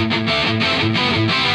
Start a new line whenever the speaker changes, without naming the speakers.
Müzik